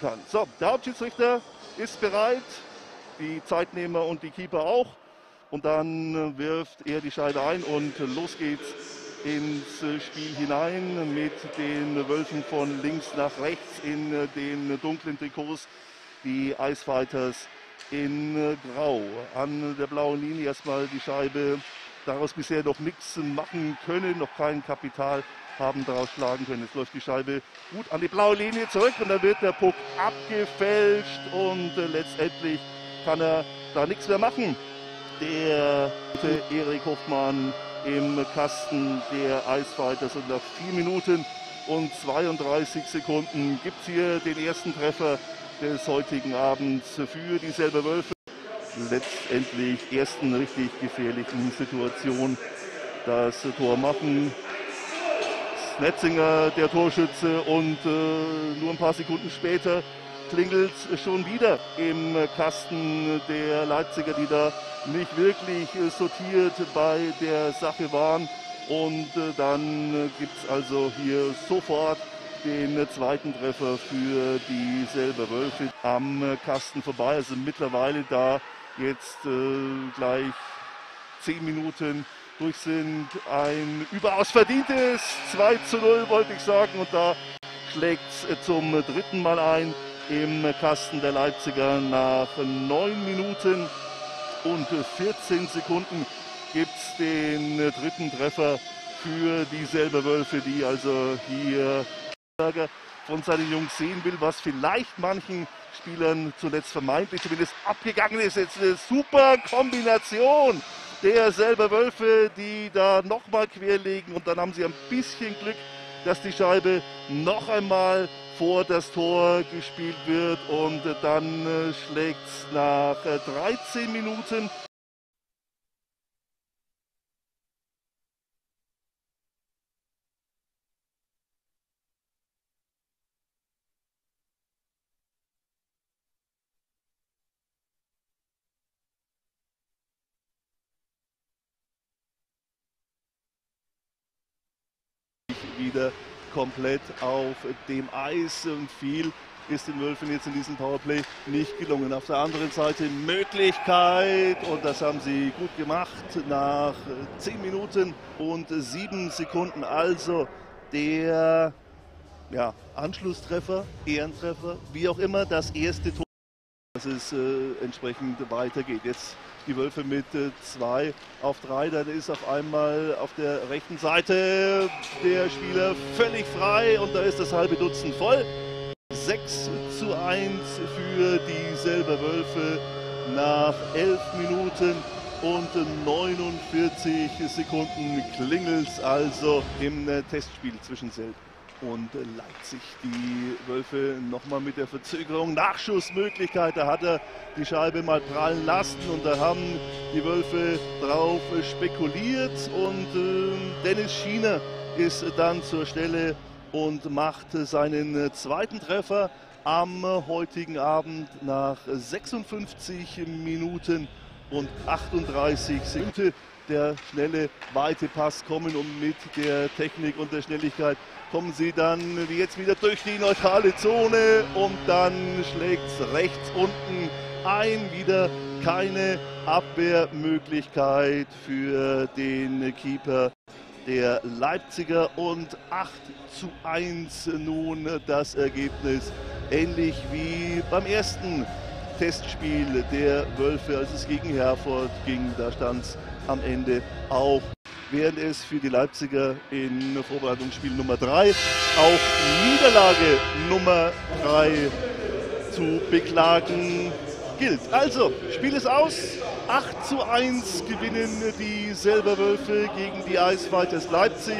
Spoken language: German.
kann. So, der Hauptschiedsrichter ist bereit, die Zeitnehmer und die Keeper auch. Und dann wirft er die Scheibe ein und los geht's ins Spiel hinein mit den Wölfen von links nach rechts in den dunklen Trikots. Die Icefighters in Grau. An der blauen Linie erstmal die Scheibe. Daraus bisher noch nichts machen können, noch kein Kapital haben daraus schlagen können. Jetzt läuft die Scheibe gut an die blaue Linie zurück und dann wird der Puck abgefälscht und äh, letztendlich kann er da nichts mehr machen. Der Erik Hoffmann im Kasten der Eisfighters und nach 4 Minuten und 32 Sekunden gibt es hier den ersten Treffer des heutigen Abends für die Selber Wölfe. Letztendlich ersten richtig gefährlichen Situation das Tor machen. Netzinger der Torschütze und äh, nur ein paar Sekunden später klingelt schon wieder im Kasten der Leipziger, die da nicht wirklich äh, sortiert bei der Sache waren. Und äh, dann gibt es also hier sofort den zweiten Treffer für die selber Wölfe am Kasten vorbei. Also mittlerweile da jetzt äh, gleich zehn Minuten durch sind. Ein überaus verdientes 2 zu 0, wollte ich sagen. Und da schlägt es zum dritten Mal ein im Kasten der Leipziger. Nach neun Minuten und 14 Sekunden gibt es den dritten Treffer für die selber Wölfe, die also hier von seinen Jungs sehen will, was vielleicht manchen Spielern zuletzt vermeintlich zumindest abgegangen ist. Jetzt eine super Kombination der selber Wölfe, die da nochmal querlegen. Und dann haben sie ein bisschen Glück, dass die Scheibe noch einmal vor das Tor gespielt wird. Und dann äh, schlägt es nach 13 äh, Minuten wieder komplett auf dem Eis und viel ist den Wölfen jetzt in diesem Powerplay nicht gelungen. Auf der anderen Seite Möglichkeit und das haben sie gut gemacht nach 10 Minuten und 7 Sekunden. Also der ja, Anschlusstreffer, Ehrentreffer, wie auch immer, das erste Tor, dass es äh, entsprechend weitergeht. Jetzt die Wölfe mit 2 äh, auf 3. Dann ist auf einmal auf der rechten Seite der Spieler völlig frei und da ist das halbe Dutzend voll. 6 zu 1 für die Selber Wölfe nach 11 Minuten und 49 Sekunden klingelt also im äh, Testspiel zwischen Selb und Leipzig. Die Wölfe nochmal mit der Verzögerung. Nachschussmöglichkeit, da hat er die Scheibe mal prallen lassen und da haben die Wölfe drauf spekuliert und äh, Dennis Schiener ist dann zur Stelle und macht seinen zweiten Treffer am heutigen Abend nach 56 Minuten und 38 Sekunden der schnelle, weite Pass kommen und mit der Technik und der Schnelligkeit kommen sie dann jetzt wieder durch die neutrale Zone und dann schlägt es rechts unten ein. Wieder keine Abwehrmöglichkeit für den Keeper der Leipziger und 8 zu 1 nun das Ergebnis. Ähnlich wie beim ersten Testspiel der Wölfe, als es gegen Herford ging. Da stand es am Ende auch. Während es für die Leipziger in Vorbereitungsspiel Nummer 3 auch Niederlage Nummer 3 zu beklagen gilt. Also, Spiel ist aus. 8 zu 1 gewinnen die Selberwölfe gegen die Eisfighters Leipzig.